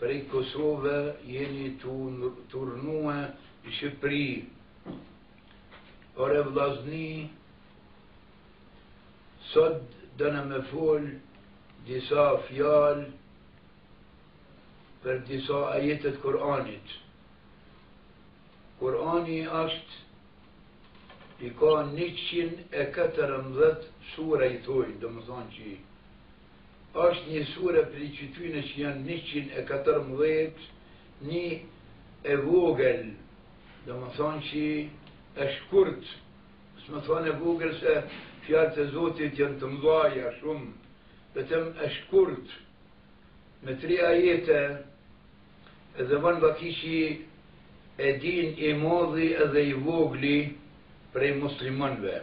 Prej Kosove jeni tu rrnue në Shqipëri ore vllazni sot do na me fol disa fjal për disa ajete t'Kur'anit Kur'ani është i ka 114 sura i thojnë, domethonë që Është një sure prej qëtyne që janë njëqind e katërmbëdhjetë, një e vogël, domethonë që e shkurt, s'muj me thonë e vogël se fjalët e Zotit janë të mdhaja shumë, vetëm e shkurt, me tri ajete, edhe ban vaki që e din i modhi edhe i vogli prej muslimanve.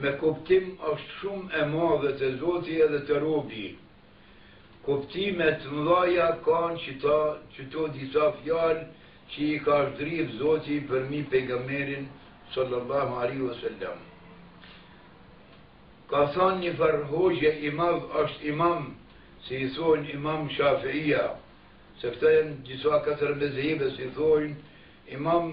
Me kuptim është shum e madhe te zoti edhe te robi kuptime të mëdhaja kanë qëto disa fjalë që i ka shdridh zoti për mi pejgamberin sallallahu alejhi ve selam ka than një far hoxhe i madh është imam si i thoin imam shafeia se këta janë disa katër mezhebe si thoin imam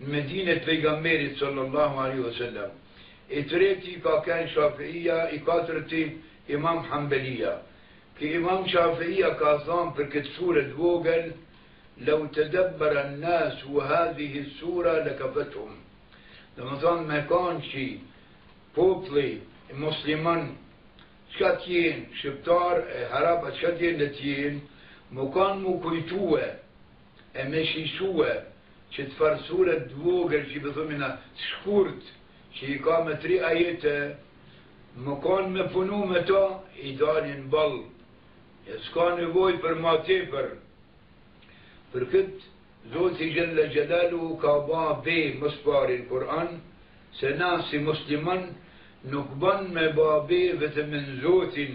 Në Medinë e Pejgamberit sallallahu alejhi ve sellem, i treti i ka qenë Shafi'ija, i katërti Imam Hanbelija. Ky Imam Shafi'ija ka thënë për këtë sure të vogël, Lau tadabbara an-nasu hadhihi as-sura lakafathum. Domethënë me kanë që populli i musliman çka të jenë, shqiptar e harap çka të jenë le të jenë, me kanë me kujtue E me studiue qët far sure të vogel që i po thomi na të shkurt që i ka me tri ajete me kanë me punu me ta i dalin ball e s'ka nevoj për ma tepër për këtë Zoti xhel-le xhelaluhu ka ba be ma s'pari n' Kur'an se na si musliman nuk ban me ba be vetëm në Zotin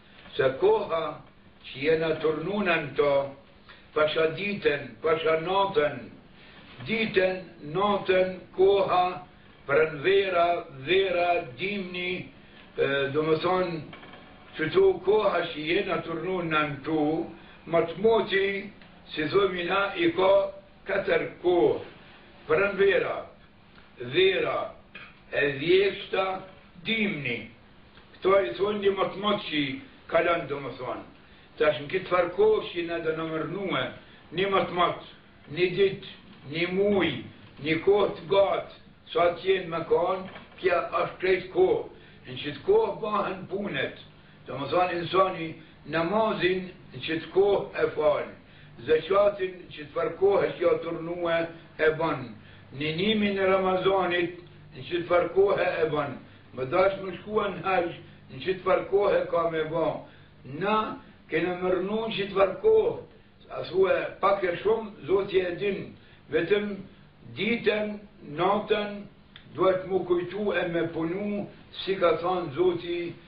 Se koha që jena tu rrnu nën to, pasha ditën, pasha natën, ditën, natën, koha, pranvera, vera, dimni, domethonë, këto koha që jena tu rrnu nën to, motmoti, si thojmi na, i ka katër kohë, pranvera, Vera, E vjeshta, dimni. Këto i thonë një motmot që i kalon domethënë. Tash në këtë farë kohësh që na dona me rrnue, një motmot, një ditë, një muaj, një kohë të gatë, sa të jenë me kanë, kjo është krejt kohë. Në këtë kohë bahen punët, Domethënë insani namazin në qët kohë e fal, zeqatin në qët far kohe që ja tu rrnue e bën, ninimin e Ramazanit në qët far kohe e bën, me dashtë me shkue në haxh në qët far kohe ka me ba, na kena me rrnu në qët far kohë, a thue pak e shumë Zoti e din, vetëm ditën, natën duhet mu kujtu e me punu si ka thanë Zoti,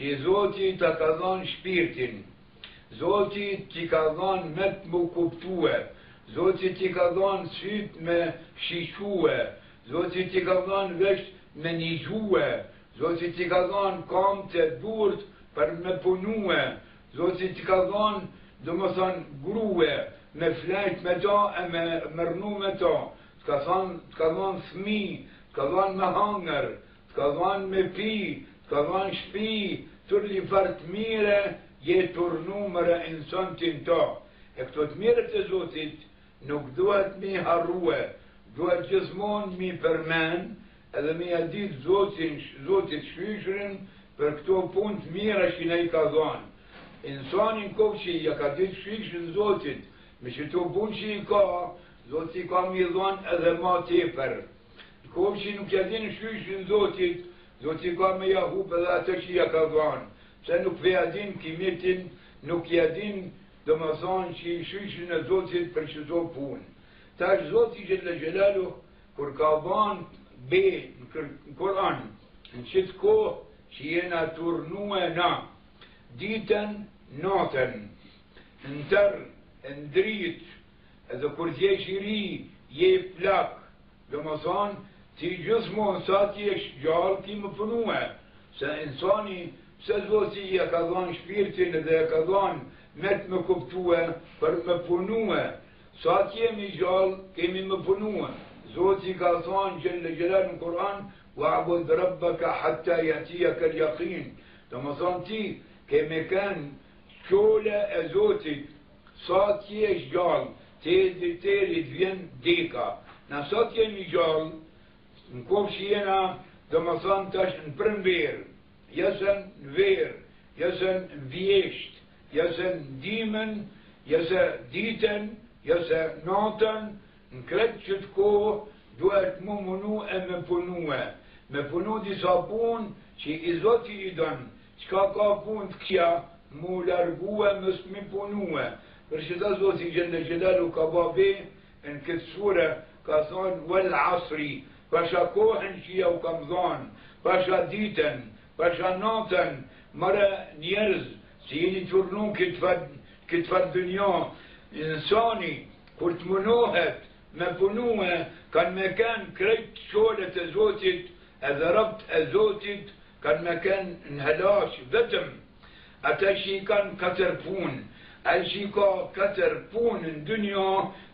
Që Zoti ta ka dhënë shpirtin, Zoti t'i ka dhënë mentë me kuptue, Zoti t'i ka dhënë sytë me shiqu, Zoti t'i ka dhënë vesht me nigjue, Zoti t'i ka dhënë kamt e durt për me punue, Zoti t'i ka dhënë domethënë grue, me flejt me ta e me rrnu me ta, të ka dhënë fmi, të ka dhënë me hangër, Të ka dhanë me pi, të ka dhanë shpi, turli farë të mire, je tu rrnu more insan ti në to. E këto të mirat e Zotit, nuk duhet mi harrue, duhet gjithmonë mi përmen, edhe me ja ditë Zotit shyqrin, për këto punë të mira që na i ka dhanë. Insani n'koftë qi ja ka ditë shyqrin Zotit, me qëto punë që i ka, Zoti ka mi dhanë edhe ma tepër. Koftë qi nuk ja din shyqrin Zotit, Zoti ka me ja hup edhe atë që ja ka dhanë, pse nuk pe ja din kimitin, nuk ja din domethënë qi shyqrin e Zotit për çdo punë. Tash Zoti xhelle xhelalu kur ka ba be në Kur'an, në qit kohë që jena tu rrnue na ditën natën, në terr, në dritë, Edhe kur t'jesh i ri, je i plak. Domethënë, ti gjithmonë sa të jesh gjallë ki me punue, se insani, pse Zoti ia ka dhanë shpirtin dhe ia ka dhanë mentë me kuptue për me punue. Sa të jemi gjallë, kemi me punue. Zoti ka thanë xhelle xhelalu në Kur'an, Wa'bud Rabbaka hatta ya'tiyaka al-yaqin. Domethënë ti ke me kenë qole e Zotit, Sa të jesh gjallë, dej te t'vjen deka. Na sa t'jemi gjallë, n'koftë që jena, domethënë t'asht në pranverë, jase në verë, jase në vjeshtë, jase në dimën, jase ditën, jase natën, në krejt qëtë kohë duhet mu munu e me punue, me punu disa punë qi Zoti i donë, Çka ka punt kqija m'u largue me s'mi punue për qëta Zoti xhelle xhelalu ka ba be në këtë sure ka than vel asri pasha kohen që jau kam dhan pasha diten pasha naten more njerz si jeni tu rrnu n'këtë far n'këtë far dunja insani kur të munohet me punue kanë me kenë krejt çolët e Zotit edhe robt e Zotit kanë me kenë n'helaç vetëm ata që i kanë katër punë ai që i ka katër punë n'dynja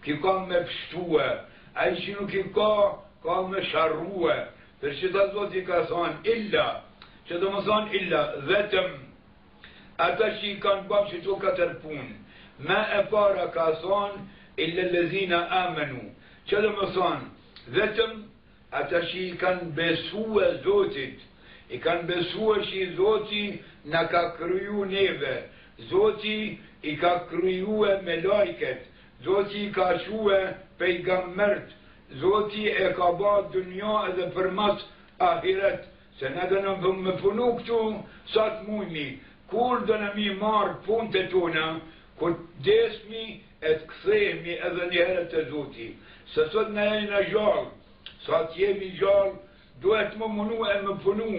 qi ka me pshtue ai që nuk i ka ka me sharrue për qita Zoti ka thanë illa që do me thanë illa vetëm Ata që i kanë ba qëto katër punë, me e para ka thanë, illa ledhina amenu, që do me thanë, vetëm ata që i kanë besue Zotit, i kanë besue që i Zoti na ka kriju neve, Zoti i ka krue melajket, Zoti i ka çue pejgambert, Zoti e ka ba dunja edhe për mas ahiret, Se na dona me punu këtu sa të mujmi, kur dona mi marrë punët e tona, kur të vdesmi e të kthehemi edhe një herë te Zoti. Se sot na jena gjallë, sa të jemi gjallë, duhet me munu e me punu,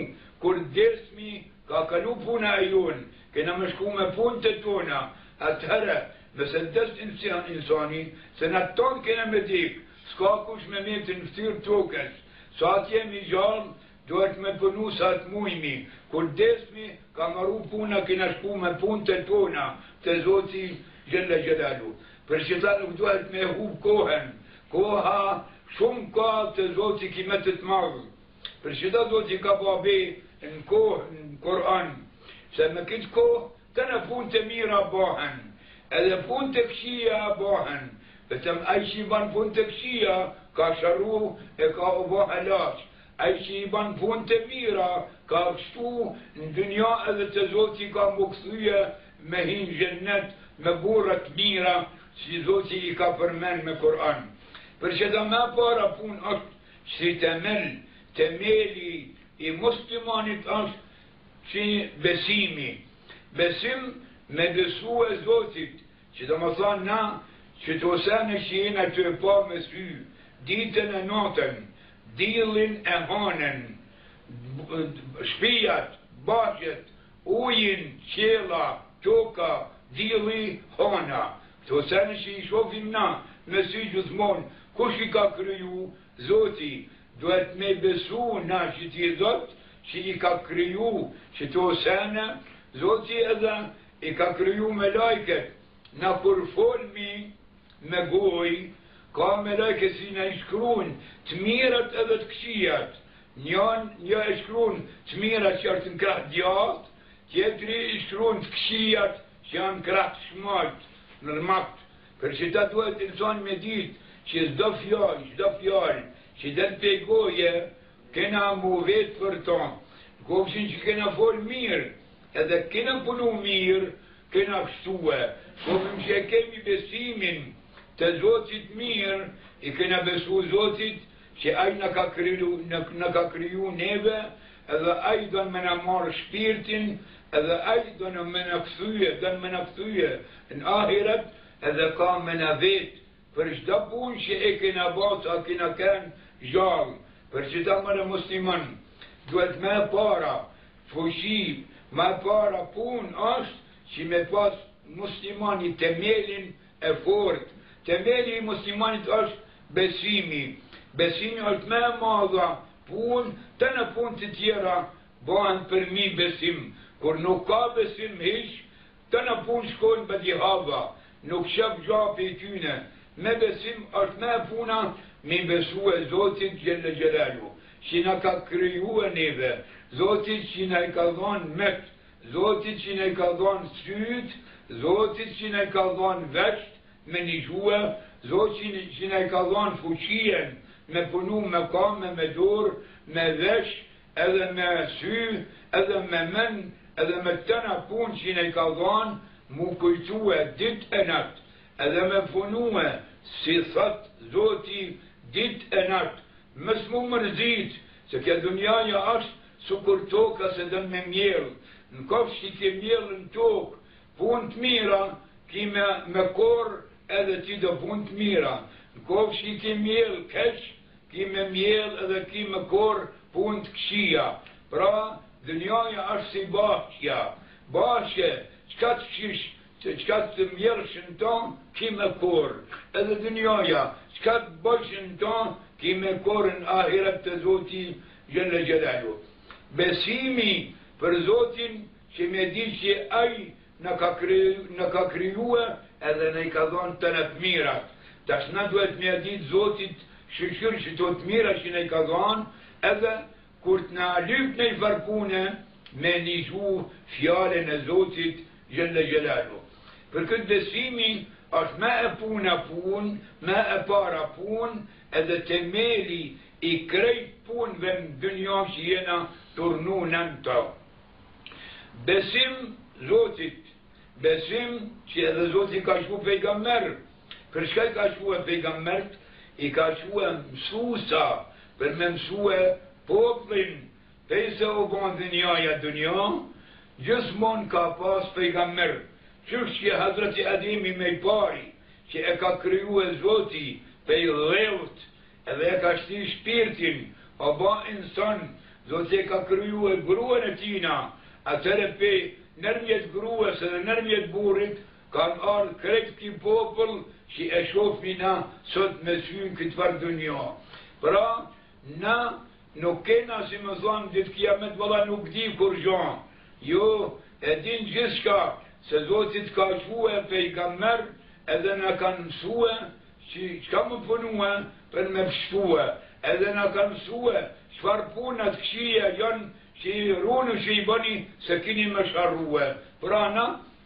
kur të vdesmi, ka kalu puna e jonë, kena me shku me punët e tona, atëherë, nëse vdes insani, se na të tanë kena me dek, S'ka kush me met në ftyrë tokes, sa të jemi gjallë duhet me punu sa të mujmi, kur vdesmi ka maru puna kena shku me punët e tona te Zoti Xhelle Xhelalu. Për qëta nuk duhet me hup kohen, koha shum ka te Zoti kimet të madh, për qëta Zoti ka ba be në kohë në Kur'an, se me kit kohë, Edhe punë të mira bahen, edhe punë të këqija bahen, vetëm ai që i ban punë të këqija, ka sharru e ka u ba helaç, ai që i ban punë të mira, ka pshtu në dynja edhe te Zoti ka m'u kthye me hin në Xhennet me burra të mira, që Zoti i ka përmend në Kur'an. Për qëta ma e para punë është si temel, temeli i muslimanit është Si besimi, besim me besue Zotit, që do me thanë na, qëto sene që jena tu e pa me sy, ditën e natën, dillin e hanen, shpijat, bahçet, ujin, qiella, toka, dilli, hana, qëto sene që i shofim na me sy gjithmonë, kush i ka kriju, Zoti duhet me i besu na që ti je Zot që i ka kriju qëto sene Zoti edhe i ka kriju melajket na kur folmi me gojë ka melajket si na i shkrun të mirat edhe të këqijat njani i shkrun të mirat që është në krah t'djathtë tjetri i shkrun të këqijat që janë krah t'shmajtë në rmat Për qëta duhet insani me ditë që çdo fjalë, çdo fjalë që del prej goje, kena m'u vetë për to. N'koftë që kena folë mirë, edhe kena punu mirë, kena pshtue. N'koftë që e kemi besimin te Zotit mirë, i kena besu Zotit që Ai na ka kriju neve Edhe ai don me na marrë shpirtin edhe ai don me na kthye don me na kthye në ahiret edhe ka me na vet për çdo punë që e kena ba sa kena kenë gjallë për qëta bre musliman duhet ma e para fuqi ma e para punë asht që me pas muslimani temelin e fortë. Themeli i muslimanit ashtë besimi. Besimi ashtë ma e madhja punë, tana punë të tjera bahen përmi besim. Kur nuk ka besim hiç, tana punë shkojnë bedihava, nuk shef gja pej tyne. Me besim ashtë ma e puna m'i besue Zotit xhelle xhelaluhu, qi na ka krijue neve, Zotit qi na i ka dhanë mentë, Zoti që na i ka dhanë sytë, Zoti që na i ka dhanë veshtë me nigjue, Zoti që na e ka dhanë fuqinë me punu me kame, me dorë, me vesh, edhe me sy, edhe me men, edhe me tana punë që na i ka dhanë, m'u kujtue dit e nat, edhe me punue, si thot Zoti dit e nat, mos m'u mërzit, se kjo dynjaja ashtë, sikur toka se don me miell, n'koftë qi ke miell n'tokë punë t'mira ki me me korr edhe ti do punë t'mira, n'koftë qi ke miell keq, ki me miell edhe ki me korr punë t'kqija. Pra, dynjaja asht si bahçja, bahçe, çka të qitsh, Se çka të mjellsh n'to ki me korr edhe dynjaja çka të bajsh n'to ki me korr në ahiret te Zoti xhelle xhelaluhu besimi për Zotin që me di që ai na ka na ka krijue edhe na i ka dhanë tana të mirat tash na duhet me ia ditë Zotit shyqyr qëto të mira që na i ka dhanë edhe Kur të na lypet najvar pune me nigju fjalen e Zotit Xhelle Xhelaluh. Për këtë besimi është ma e puna punë, ma e para punë edhe themeli i krejt punëve në dynja që jena të urdhnum në to. Besim Zotit, besim që edhe Zoti ka çue pejgamber Për çka i ka çue pejgambert i ka çue msusa për me msue poplin pej se u bo dynjaja dynja gjithmon ka pas pejgamber qysh që hazreti ademi ma i pari që e ka krijue zoti pej dheut edhe e ka shti shpirtin o ba insan zoti e ka krijue gruen e tina atere pej nermjet grues edhe nermjet burrit Kan ardh krejt ky popull që e shofmi na sot me symë këtë far dynja. Pra na nuk kena si me than dit kiamet vallah nuk di kurgja. Jo e din gjithçka se zoti të ka çue pejgamber edhe na kan msue që çka me punue per me pshtue edhe na kan msue çfar puna të kqija jan që u runi që i bani se kini me sharrue. Pra na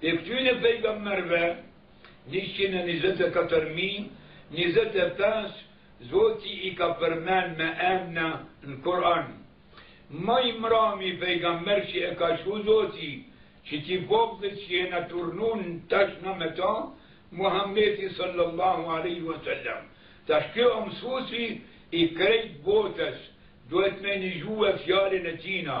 Prej këtyre pejgamberëve, njëqind e njëzet e katër mijë, njëzet e pesë Zoti i ka përmend me emna në Kur'an. Ma i mrami pejgamber që e ka çu Zoti, qiti populli që jena të urdhnun tash na me ta, Muhamedi sallallahu alaihi wasallam. Tash ky o mësuesi i krejt botës, duhet me nigjue fjalën e tina,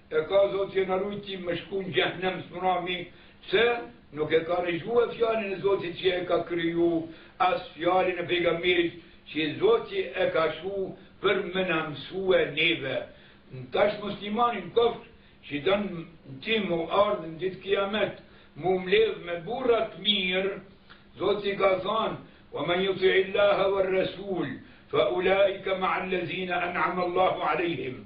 E ka zoti e na rujt me shku në xhehenem smrami pse nuk e ka ndëgjue fjalën e zotit që e ka kriju as fjalën e pejgamberit që zoti e ka çu për me na mësue neve tash muslimani në koftë që don ti mu ardh në ditë kiamet mu mledh me burra të mirë zoti ka thanë wa man yuti illaha war rasul fa ulaika ma allazina an'ama allahu alejhim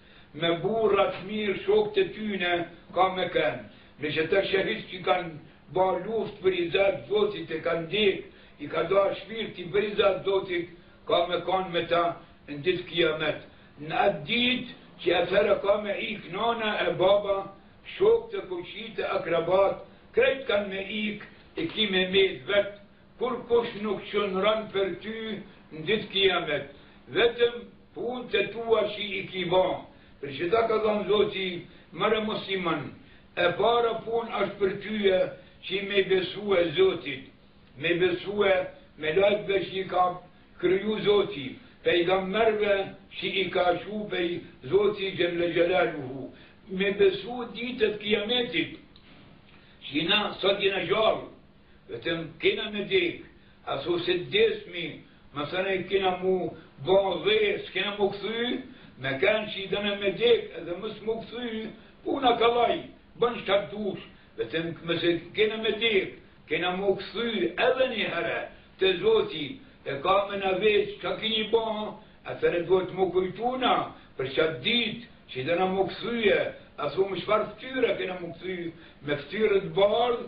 Me burra të mirë shokët e tyne ka me kenë, me qeta shehita që kanë ba luftë për rizat zotit e kanë dek, u ka dal shpirti për rizat zotit ka me kon me ta në ditë kijamet, në atë ditë që atëherë ka me ik nana e baba, shokët e komshitë e akrabatë, krejt kanë me ik e ki me mbetë vetë Kur kërkush nuk qëndron per ty n'ditë kijamet, vetëm punët e tua qi ki ba, per qëta ka than Zoti, More musliman, e para punë asht per tyje qi me i besu Zotit, me i besue melajkve që i ka kriju Zoti, pejgamberve që i ka çu pej Zoti xhelle xhelaluhu, me besu ditës kijametit, qi na sot jena gjallë, Vetem kena me dek, a thu se desim e kena mu ba dhe, s'kena mu kthy, me kan qi dona me dek edhe mos mu kthy, puna kallaj, ban çka dush, vetem masi kena me dek, kena mu kthy edhe një herë, te zoti, e ka me na vet çka kini ba, atëherë duhet mu kujtu na për qatë dit qi dona mu kthye, a thu me çfar ftyre kena mu kthy, me ftyre të bardh,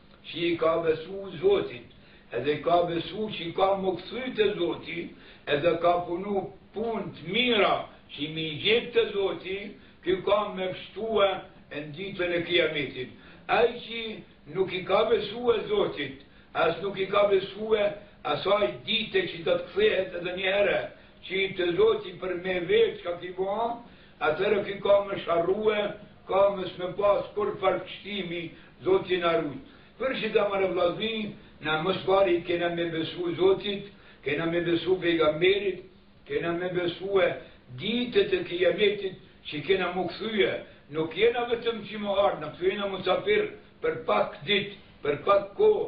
Që i ka besu Zotit, edhe ka besu qi ka mu kthy te Zoti, edhe ka punu punë të mira qi me i gjet te Zoti, ky ka me pshtue në ditën e kiametit. Ai qi nuk i ka besue Zotit, as nuk i ka besue asaj dite që do të kthehet edhe njëherë, qi te Zoti për me vet çka ki bo, Atëherë ky ka me sharrue, ka mos me pas kurrfarë pshtimi, Zoti na rujt. Për qëta more vllazni, na ma s'pari i kena me besu Zotit, kena me besu pejgamberit, kena me besue ditës e kijametit që kena mu kthye, nuk jena vetëm qi kem ardh, na ktu jena musafir, për pak ditë, për pak kohë,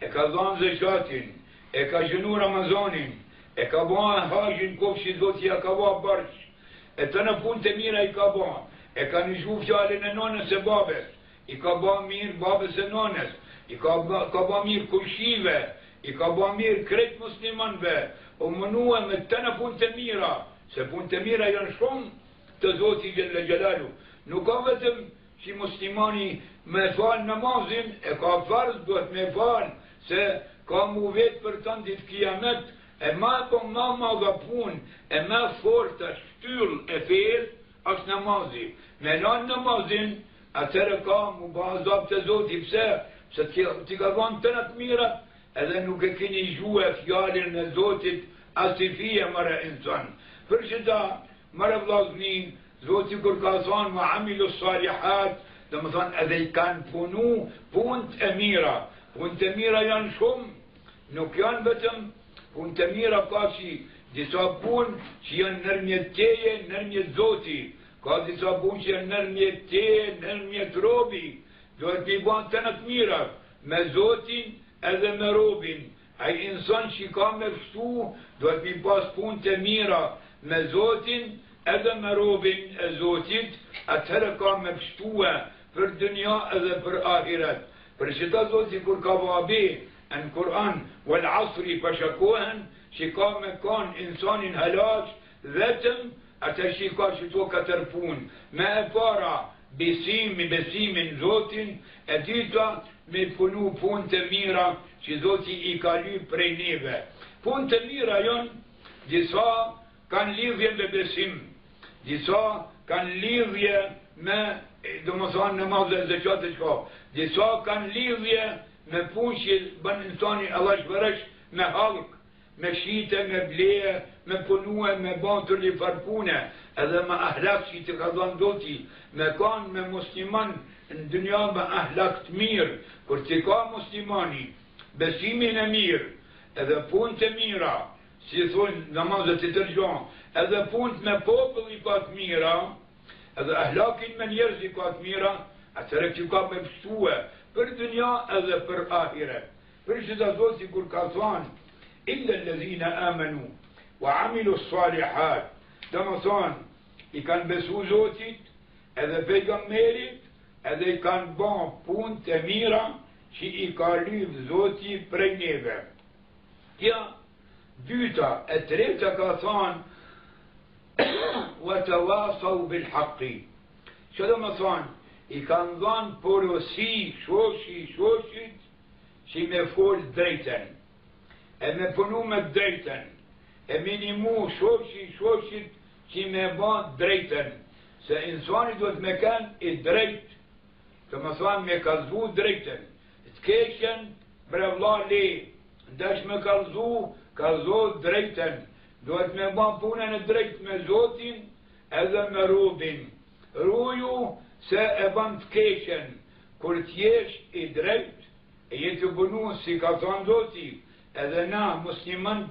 E ka dhanë zeqatin, e ka agjënu Ramazanin, e ka ba haxhin, kofse Zoti ja ka ba borxh, e tana punt e mira i ka ba, e ka nigju fjalën e nënës e babes, i ka ba mirë babes e nënes, i ka ba mirë komshive, i ka ba mirë krejt muslimanve, u munue me tana punt e mira, se punt e mira janë shumë te Zoti xhelle xhelalu, nuk ka vetëm Qi muslimani me fal namazin e ka farz duhet me fal se ka mu vet për to n'dit kiamet e ma e po ma madha pun e ma forta shtyll e fes është namazi me lan namazin atëre ka mu ba azab te zoti pse se t'i ka dhonë tana t'mirat edhe nuk e ki nigjue fjalën e zotit asni fije more insan për qëta More vllazni, Zoti kur ka thanë wa amilu salihat, domethënë edhe i kanë punu punët e mira. Punët e mira janë shumë, nuk janë vetëm punët e mira ka qi disa punë që janë nërmjet teje, nërmjet Zotit, ka disa punë që janë nërmjet teje, nërmjet robit, duhet mi ba tana t'mirat, me Zotin edhe me robin, Ai insan qi ka me pshtue duhet mi pas punët e mira me Zotin edhe me robin e Zotit atëherë ka me pshtue për dynja edhe për ahiret për qëta Zoti kur ka ba be n' Kur'an wal asri pasha kohen që ka me kan insani helaq Vetëm ata qi i ka kto katër punë, me e para, besimi, besimi në Zotin, e dyta, me punu punë të mira që Zoti i ka lyp prej neve. Punët e mira janë, disa kanë lidhje me besim, disa kanë lidhje me, domethanë, namaz e zeqat e çka, disa kanë lidhje me punë që ban insani allishverish me hallk, me shite, me ble, me punue, me ba çdo farë pune, edhe me ahlak qi t'ka dhanë Zoti, me kanë me musliman në dynja me ahlak të mirë, kur t'i ka muslimani, besimin e mirë, edhe punët e mira, si i thonë namazet e tjera, edhe punët me popull i ka të mira, edhe ahlakin me njerëz i ka të mira, atëherë qi ka me pshtue, për dynja edhe për ahiret. Për qita Zoti kur ka thënë illa alladhina amanu wa amilu salihat, domethënë i kanë besu Zotit edhe pejgamberit edhe i kanë ba punët e mira që i ka lypë Zoti prej neve. Kjo, dyta e treta ka thanë, wa tawasau bil haqi. Çka domethanë, i kanë dhanë porosi, shoqi shoqit, qi me folë drejten, e me punu me drejten, e me nimu shoqi shoqit qi me ba drejten, se insani duhet me ken i drejt, domethanë me kallzu drejten, të keqen bre vla le, n'daç me kallzu, kallzo drejten, duhet me ba punën e drejt me Zotin edhe me robin, ruju se e ban të keqen, Kur t'jesh i drejtë e je tu punue si ka thanë Zoti edhe na muslimant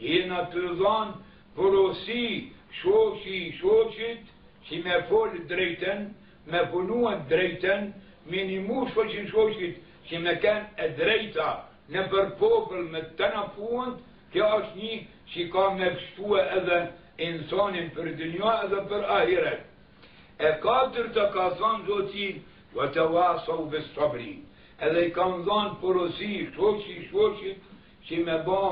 jena tu dhanë porosi shoqi shoqit qi me folë drejten me punue drejten me nimu shoqi shoqit qi me kenë e drejta nëpër popull me tëna punt kjo është nji qi ka me pshtue edhe insanin për dynja edhe për ahiret. E katërta ka thënë Zoti, "Wa tawasau bis-sabri", edhe i kanë dhënë porosi shoqi shoqit që me ba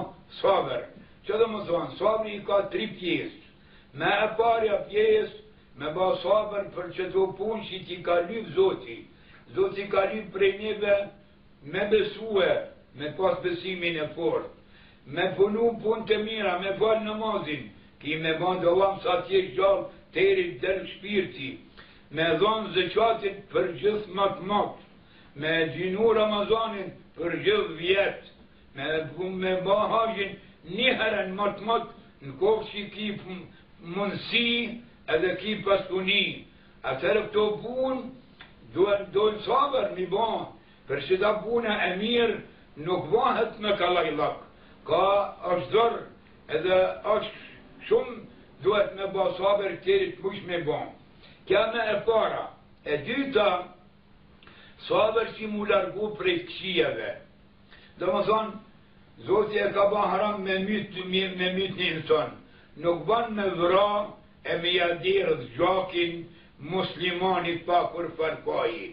sabër. Çka domethanë, sabri i ka tri pjesë. Më e parja pjesë, me ba sabër për qeto punë që t'i ka lyp Zoti. Zoti ka lyp prej neve Me besue, me pas besimin e fort, me punu punë të mira, me fal namazin, ki me ba devam sa të jesh gjallë deri të del shpirti, me dhon zeqatin për gjith mot mot, me agjinu Ramazanin për gjith vjet, me me ba haxhin ni her mot mot në kofshi ki mundësi edhe ki pasuni, Atëherë këto punë duhet dojnë sabër mi ba, për se da puna e mirë nuk bahet me kollajllak, ka asht zor edhe asht shumë duhet me ba sabër deri të mujsh me ba. Kjo me e para, e dyta, sabër që mu largu prej të këqijave, Domethënë, Zoti e ka ba haram me myt, me myt një insan. Nuk ban me vra e me ja derdh gjakin muslimanit pa kurrfarë faji.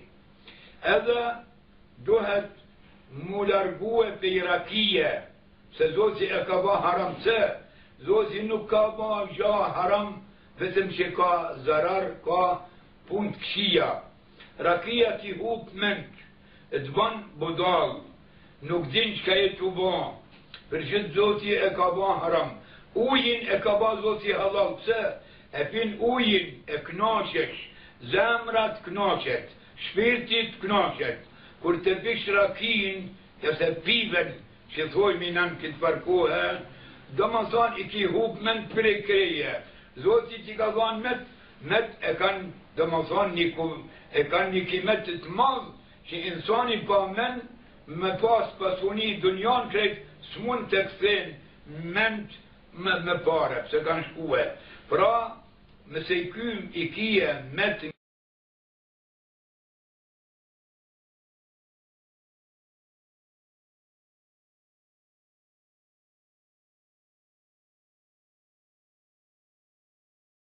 Edhe duhet mu largue pej rakije, se Zoti e ka ba haram pse? Zoti nuk ka ba gja haram vetëm që ka zarar, ka punë të këqija. Rakia ti hup mend e të ban budall nuk din çka je tu ba për qat zoti e ka ba haram ujin e ka ba zoti hallall pse e pin ujin e kënaqesh zemra të kënaqet shpirti të kënaqet kur të pish rakinë ose piven që thojmi na në këtë farë kohe domethënë i ki hup mend prej kreje zoti ti ka dhanë met Met e kan domethën ni ku e kan ni kimet të madh që insani pa men me pas pasuni dunjan krejt s'mund të kthen ment me me pare pse kan shkue pra mëse i kym i kije met